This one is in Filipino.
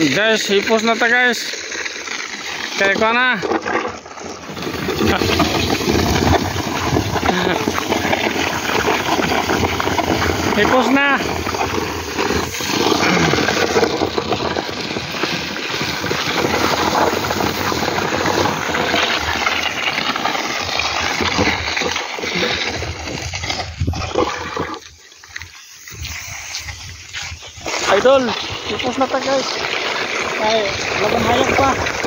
Guys, hipos na ta guys. Kaya ko na. hipos na. Idol, hipos na ta guys. 哎，我们还要发。